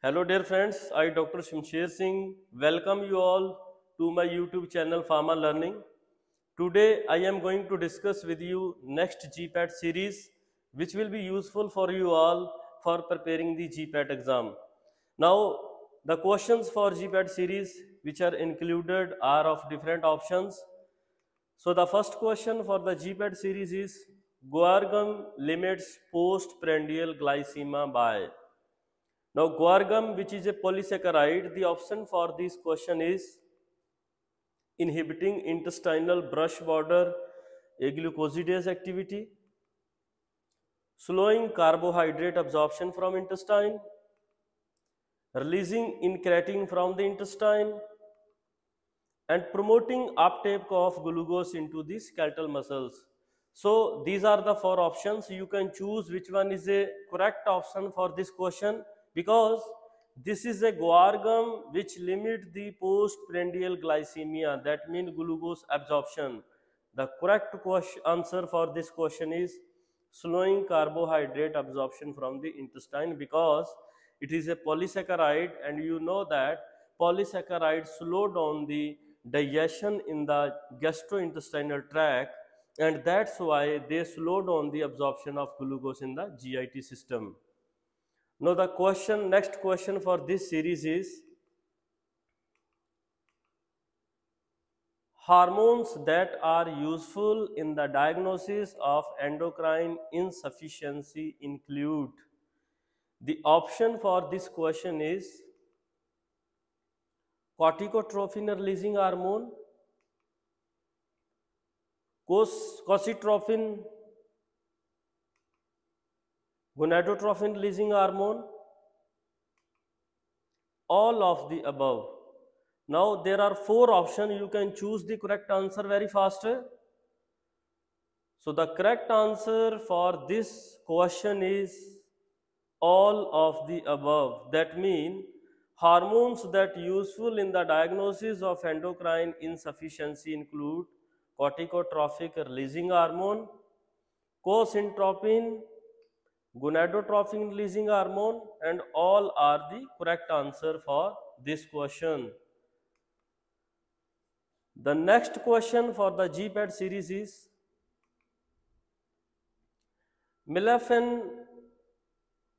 Hello dear friends, I Dr. Shamsher Singh welcome you all to my YouTube channel Pharma Learning. Today I am going to discuss with you next GPAT series which will be useful for you all for preparing the GPAT exam. Now the questions for GPAT series which are included are of different options. So the first question for the GPAT series is Guar gum limits postprandial glycemia by now, guar gum, which is a polysaccharide, the option for this question is inhibiting intestinal brush border aglucosidase activity, slowing carbohydrate absorption from intestine, releasing incretin from the intestine, and promoting uptake of glucose into the skeletal muscles. So, these are the four options. You can choose which one is a correct option for this question because this is a guar gum which limit the postprandial glycemia that means glucose absorption the correct answer for this question is slowing carbohydrate absorption from the intestine because it is a polysaccharide and you know that polysaccharide slow down the digestion in the gastrointestinal tract and that's why they slow down the absorption of glucose in the GIT system. Now the question, next question for this series is hormones that are useful in the diagnosis of endocrine insufficiency include. The option for this question is corticotrophin releasing hormone, cosyntropin gonadotrophin releasing hormone all of the above. Now there are four options. You can choose the correct answer very fast. So the correct answer for this question is all of the above. That mean hormones that useful in the diagnosis of endocrine insufficiency include corticotrophic releasing hormone cosyntropin gonadotrophin releasing hormone and all are the correct answer for this question. The next question for the GPAT series is Milafin,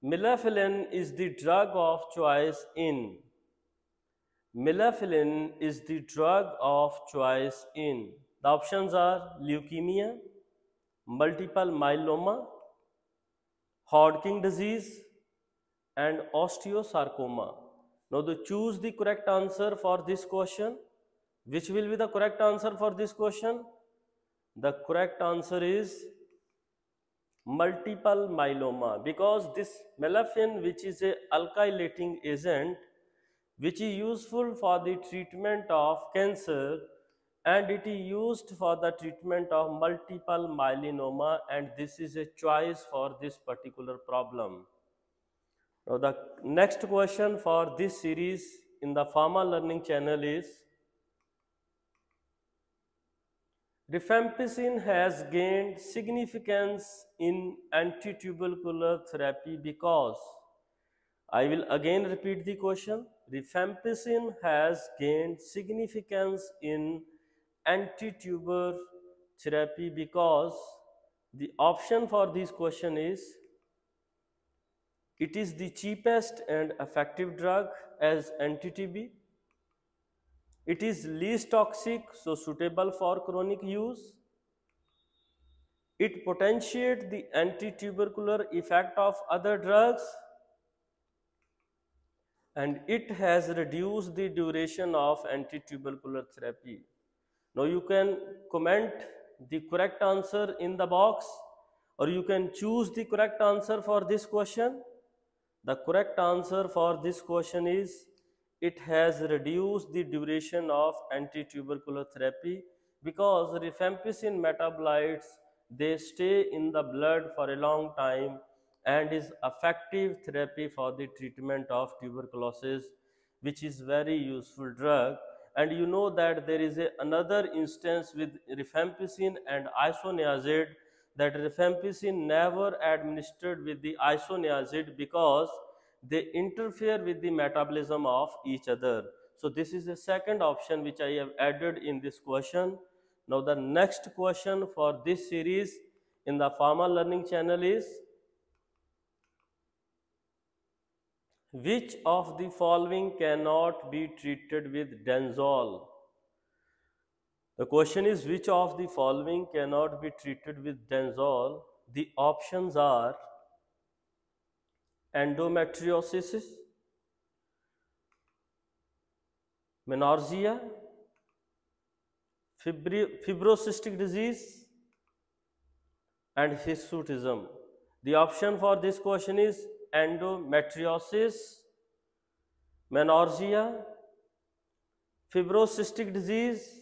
Melphalan is the drug of choice in Melphalan is the drug of choice in the options are leukemia, multiple myeloma, Hodgkin disease and osteosarcoma. Now to choose the correct answer for this question. Which will be the correct answer for this question? The correct answer is multiple myeloma because this melphalan which is a alkylating agent which is useful for the treatment of cancer and it is used for the treatment of multiple myeloma and this is a choice for this particular problem. Now the next question for this series in the Pharma Learning channel is Rifampicin has gained significance in antitubercular therapy because I will again repeat the question. Rifampicin has gained significance in antituber therapy because the option for this question is it is the cheapest and effective drug as anti-TB. It is least toxic, so suitable for chronic use. It potentiates the anti-tubercular effect of other drugs and it has reduced the duration of anti-tubercular therapy. Now you can comment the correct answer in the box or you can choose the correct answer for this question. The correct answer for this question is it has reduced the duration of anti-tubercular therapy because rifampicin metabolites they stay in the blood for a long time and is effective therapy for the treatment of tuberculosis which is very useful drug and you know that there is a, another instance with rifampicin and isoniazid that rifampicin never administered with the isoniazid because they interfere with the metabolism of each other. So this is the second option which I have added in this question. Now the next question for this series in the Pharma Learning channel is which of the following cannot be treated with Danazol? The question is which of the following cannot be treated with Danazol? The options are endometriosis, menorrhagia, fibrocystic disease, and hirsutism. The option for this question is endometriosis, menorrhagia, fibrocystic disease,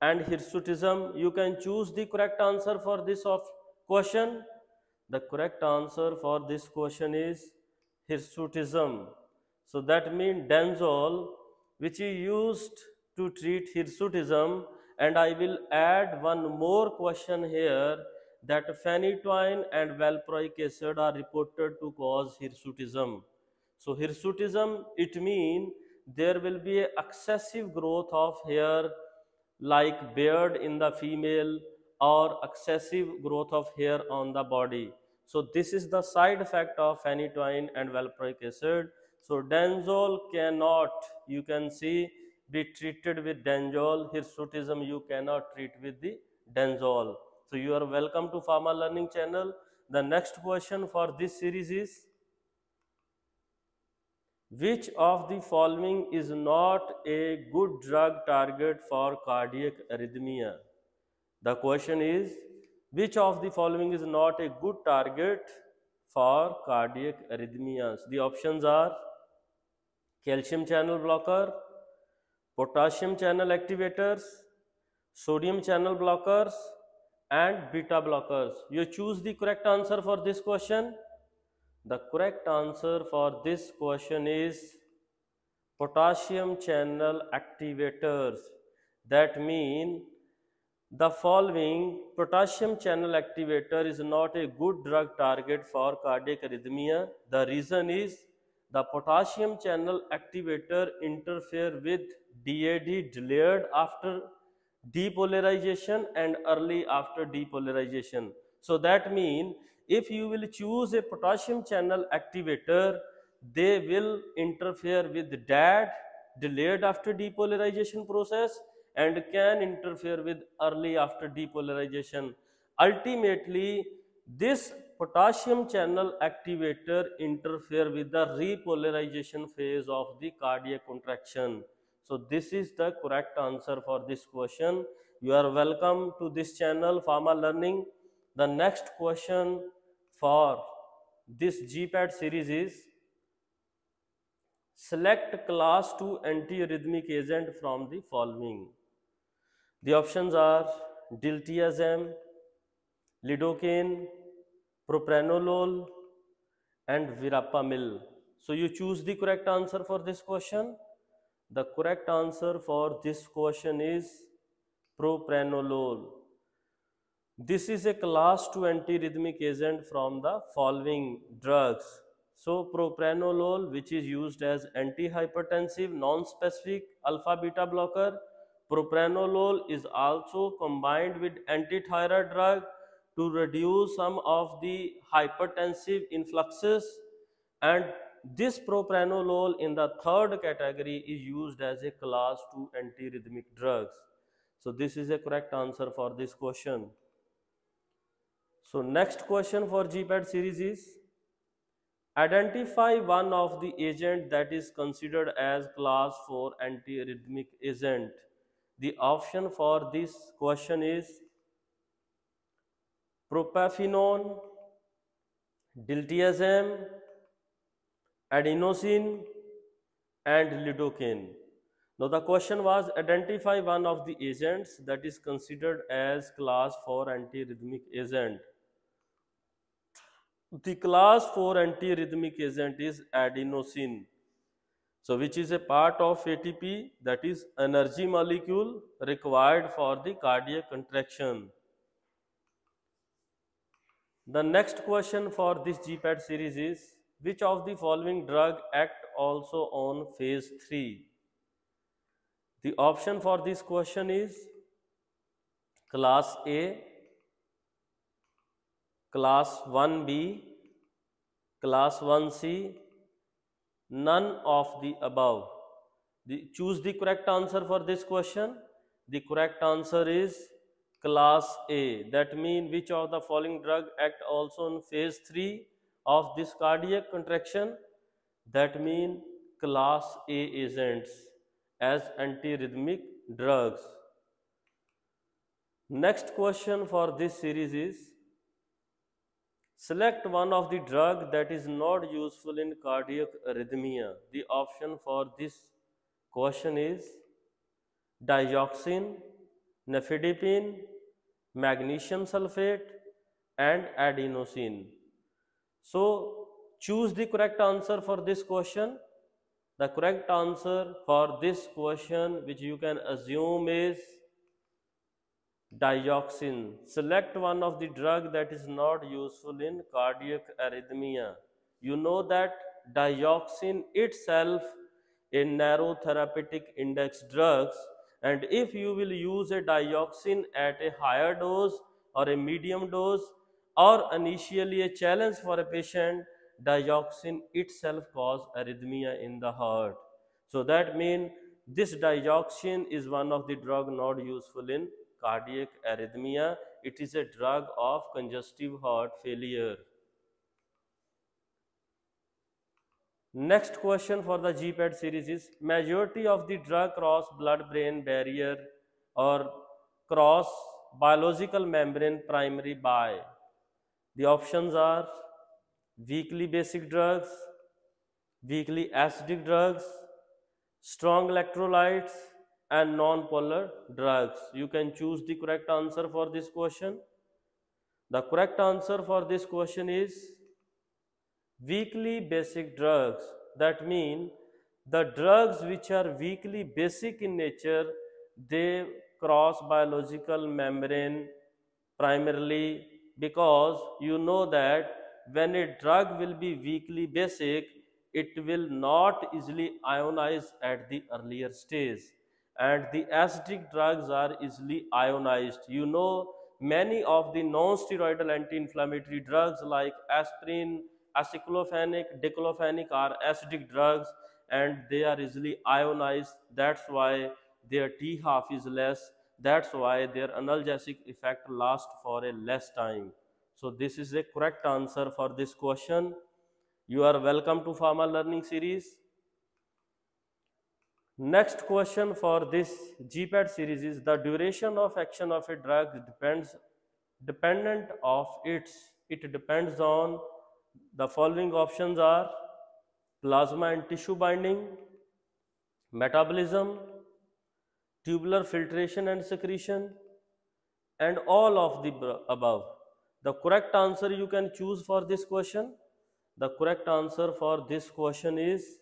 and hirsutism. You can choose the correct answer for this of question. The correct answer for this question is hirsutism. So that means danazol which is used to treat hirsutism and I will add one more question here that phenytoin and valproic acid are reported to cause hirsutism. So hirsutism it means there will be excessive growth of hair like beard in the female or excessive growth of hair on the body. So this is the side effect of phenytoin and valproic acid. So danazol cannot, you can see, be treated with danazol. Hirsutism you cannot treat with the danazol. So you are welcome to Pharma Learning channel. The next question for this series is which of the following is not a good drug target for cardiac arrhythmia? The question is which of the following is not a good target for cardiac arrhythmias? The options are calcium channel blocker, potassium channel activators, sodium channel blockers and beta blockers. You choose the correct answer for this question. The correct answer for this question is potassium channel activators. That mean the following potassium channel activator is not a good drug target for cardiac arrhythmia. The reason is the potassium channel activator interfere with DAD delayed after depolarization and early after depolarization. So that means if you will choose a potassium channel activator, they will interfere with DAD delayed after depolarization process and can interfere with early after depolarization. Ultimately, this potassium channel activator interfere with the repolarization phase of the cardiac contraction. So this is the correct answer for this question. You are welcome to this channel Pharma Learning. The next question for this GPAT series is select class 2 antiarrhythmic agent from the following. The options are diltiazem, lidocaine, propranolol and verapamil. So you choose the correct answer for this question. The correct answer for this question is propranolol. This is a class 2 antiarrhythmic agent from the following drugs. So propranolol which is used as antihypertensive non-specific alpha beta blocker Propranolol is also combined with antithyroid drug to reduce some of the hypertensive influxes and this propranolol in the third category is used as a class 2 antiarrhythmic drugs. So this is a correct answer for this question. So next question for GPAT series is identify one of the agent that is considered as class 4 antiarrhythmic agent the option for this question is propafenone, diltiazem, adenosine and lidocaine. Now the question was identify one of the agents that is considered as class 4 antiarrhythmic agent. The class 4 antiarrhythmic agent is adenosine. So which is a part of ATP that is energy molecule required for the cardiac contraction. The next question for this GPAT series is which of the following drug act also on phase 3 the option for this question is class a class 1b class 1c none of the above. The, choose the correct answer for this question. The correct answer is class A. That means which of the following drug act also in phase 3 of this cardiac contraction? That mean class A agents as antiarrhythmic drugs. Next question for this series is Select one of the drug that is not useful in cardiac arrhythmia. The option for this question is digoxin, nifedipine, magnesium sulfate and adenosine. So choose the correct answer for this question. The correct answer for this question which you can assume is digoxin. Select one of the drug that is not useful in cardiac arrhythmia. You know that digoxin itself a narrow therapeutic index drugs and if you will use a digoxin at a higher dose or a medium dose or initially a challenge for a patient, digoxin itself cause arrhythmia in the heart. So that means this digoxin is one of the drug not useful in cardiac arrhythmia. It is a drug of congestive heart failure. Next question for the GPAT series is majority of the drug cross blood-brain barrier or cross biological membrane primary by. The options are weakly basic drugs, weakly acidic drugs, strong electrolytes and non-polar drugs. You can choose the correct answer for this question. The correct answer for this question is weakly basic drugs that means the drugs which are weakly basic in nature they cross biological membrane primarily because you know that when a drug will be weakly basic it will not easily ionize at the earlier stage and the acidic drugs are easily ionized you know many of the non-steroidal anti-inflammatory drugs like aspirin aceclofenac, diclofenac are acidic drugs and they are easily ionized. That's why their T half is less. That's why their analgesic effect lasts for a less time. So this is a correct answer for this question. You are welcome to Pharma Learning Series. Next question for this GPAT series is the duration of action of a drug depends dependent of its it depends on the following options are plasma and tissue binding, metabolism, tubular filtration and secretion, and all of the above. The correct answer you can choose for this question. The correct answer for this question is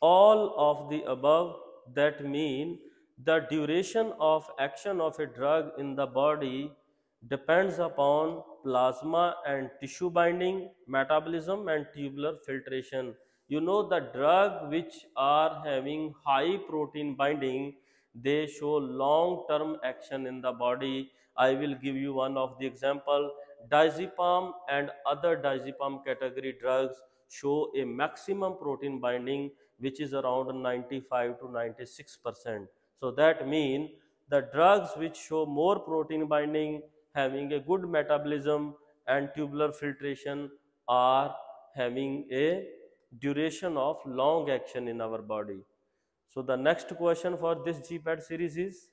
all of the above. That mean the duration of action of a drug in the body depends upon plasma and tissue binding, metabolism and tubular filtration. You know the drug which are having high protein binding, they show long term action in the body. I will give you one of the example. Diazepam and other diazepam category drugs show a maximum protein binding which is around 95 to 96 percent. So that means the drugs which show more protein binding having a good metabolism and tubular filtration are having a duration of long action in our body. So the next question for this GPAT series is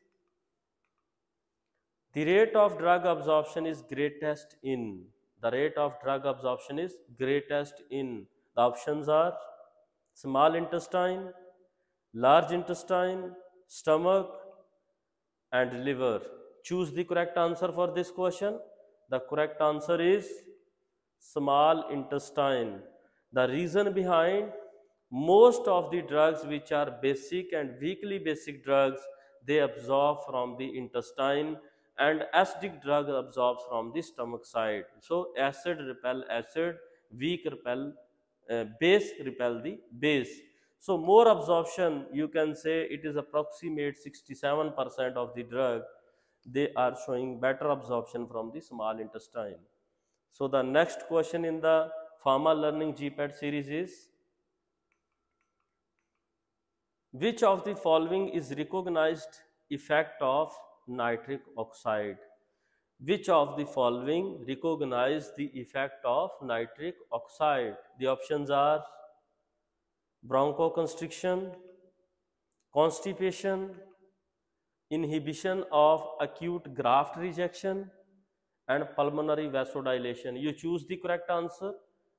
the rate of drug absorption is greatest in the rate of drug absorption is greatest in the options are small intestine large intestine stomach and liver Choose the correct answer for this question. The correct answer is small intestine. The reason behind most of the drugs which are basic and weakly basic drugs, they absorb from the intestine and acidic drug absorbs from the stomach side. So acid repel acid, weak repel uh, base repel the base. So more absorption, you can say it is approximate 67% of the drug. They are showing better absorption from the small intestine. So the next question in the Pharma Learning GPAT series is which of the following is recognized effect of nitric oxide? Which of the following recognize the effect of nitric oxide? The options are bronchoconstriction, constipation, inhibition of acute graft rejection, and pulmonary vasodilation. You choose the correct answer.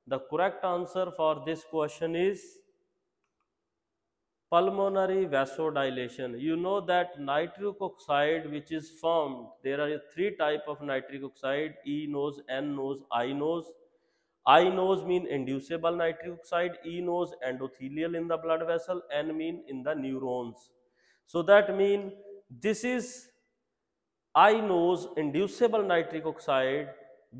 The correct answer for this question is pulmonary vasodilation. You know that nitric oxide which is formed there are three type of nitric oxide e nose n nose i nose. I nose mean inducible nitric oxide e nose endothelial in the blood vessel n mean in the neurons. So that mean this is i nose inducible nitric oxide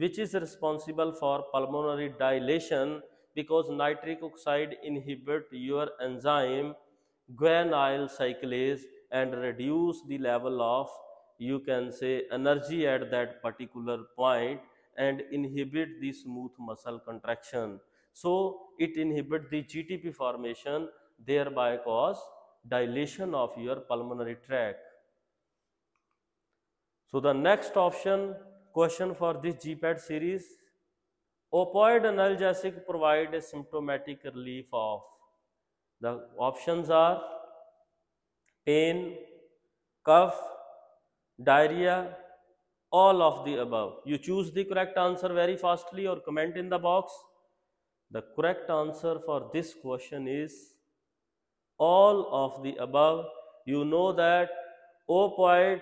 which is responsible for pulmonary dilation because nitric oxide inhibit your enzyme guanylyl cyclase and reduce the level of you can say energy at that particular point and inhibit the smooth muscle contraction. So it inhibit the gtp formation thereby cause dilation of your pulmonary tract. So the next option question for this gpat series. Opioid analgesic provide a symptomatic relief of the options are pain, cough, diarrhea, all of the above. You choose the correct answer very fastly or comment in the box. The correct answer for this question is all of the above. You know that opioid,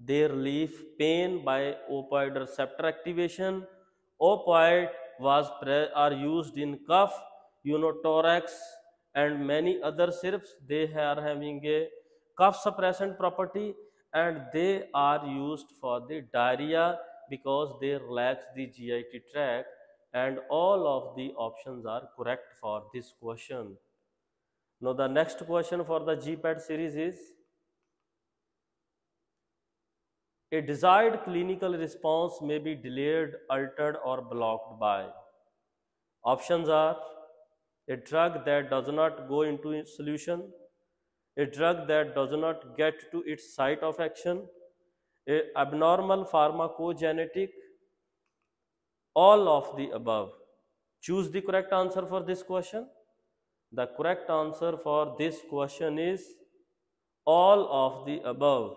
they relieve pain by opioid receptor activation. Opioid was are used in cough, you know, thorax, and many other syrups they are having a cough suppressant property and they are used for the diarrhea because they relax the GIT tract and all of the options are correct for this question. Now the next question for the GPAT series is a desired clinical response may be delayed, altered or blocked by. Options are a drug that does not go into solution, a drug that does not get to its site of action, a abnormal pharmacogenetic, all of the above. Choose the correct answer for this question. The correct answer for this question is all of the above.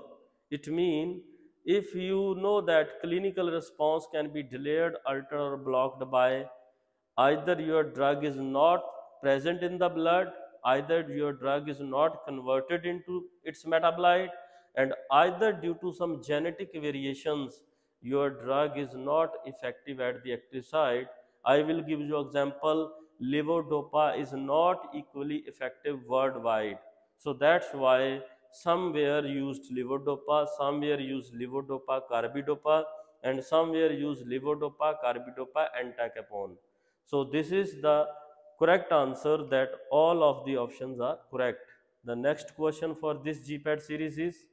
It means if you know that clinical response can be delayed, altered or blocked by either your drug is not present in the blood either your drug is not converted into its metabolite and either due to some genetic variations your drug is not effective at the active site. I will give you example. Levodopa is not equally effective worldwide. So that's why somewhere used levodopa somewhere used levodopa carbidopa and somewhere used levodopa carbidopa entacapone so this is the correct answer that all of the options are correct. The next question for this GPAT series is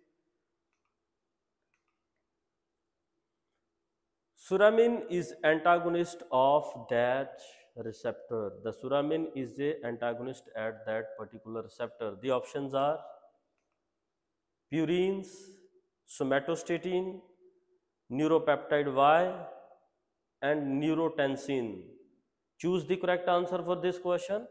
Suramin is antagonist of that receptor. The suramin is a antagonist at that particular receptor. The options are purines, somatostatin, neuropeptide Y and neurotensin. Choose the correct answer for this question.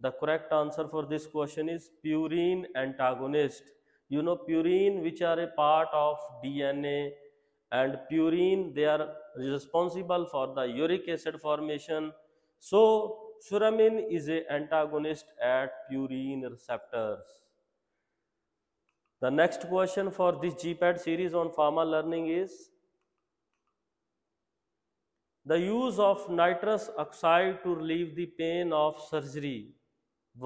The correct answer for this question is purine antagonist. You know purine which are a part of DNA and purine they are responsible for the uric acid formation. So suramin is a antagonist at purine receptors. The next question for this GPAT series on pharma learning is the use of nitrous oxide to relieve the pain of surgery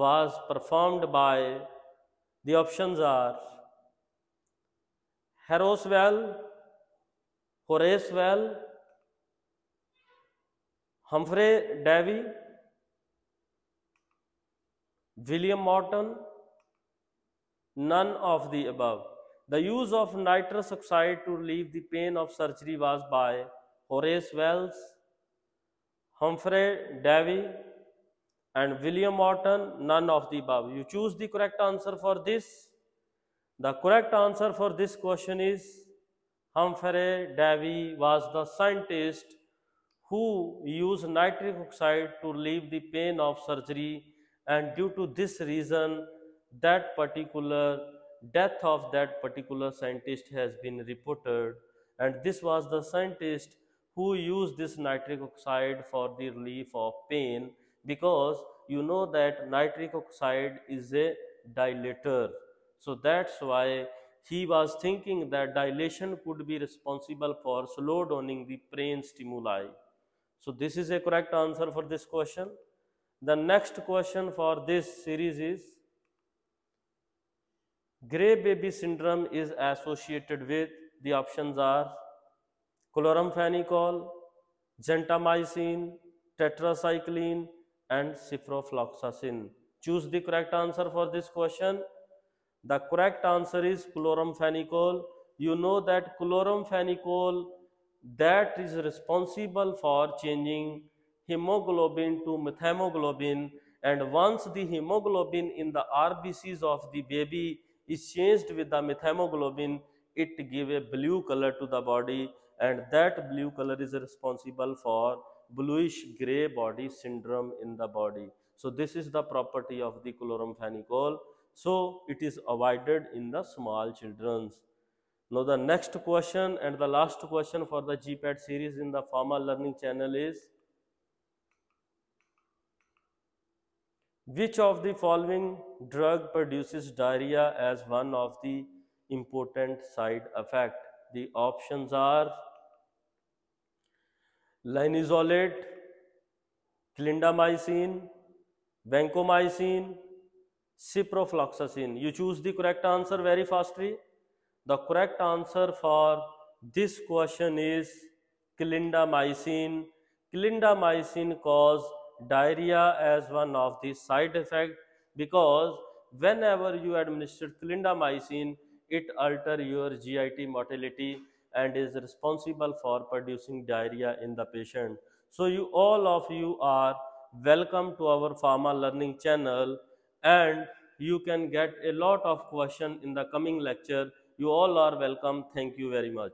was performed by the options are Harrowswell, Horace Wells, Humphrey Davy William Morton, none of the above. The use of nitrous oxide to relieve the pain of surgery was by Horace Wells, Humphrey Davy, and William Morton, none of the above. You choose the correct answer for this. The correct answer for this question is Humphrey Davy was the scientist who used nitric oxide to relieve the pain of surgery and due to this reason that particular death of that particular scientist has been reported and this was the scientist who used this nitric oxide for the relief of pain because you know that nitric oxide is a dilator. So that's why he was thinking that dilation could be responsible for slow downing the brain stimuli. So this is a correct answer for this question. The next question for this series is Gray baby syndrome is associated with the options are chloramphenicol, gentamicin, tetracycline and ciprofloxacin. Choose the correct answer for this question. The correct answer is chloramphenicol. You know that chloramphenicol that is responsible for changing hemoglobin to methemoglobin and once the hemoglobin in the RBCs of the baby is changed with the methemoglobin, it give a blue color to the body and that blue color is responsible for bluish gray body syndrome in the body. So this is the property of the chloramphenicol. So it is avoided in the small children's. Now the next question and the last question for the GPAT series in the Pharma Learning channel is Which of the following drug produces diarrhea as one of the important side effect? The options are linezolid, clindamycin, vancomycin, ciprofloxacin. You choose the correct answer very fastly. The correct answer for this question is clindamycin. Clindamycin cause diarrhea as one of the side effect because whenever you administer clindamycin it alter your GIT motility and is responsible for producing diarrhea in the patient. So you all of you are welcome to our pharma learning channel and you can get a lot of question in the coming lecture. You all are welcome. Thank you very much.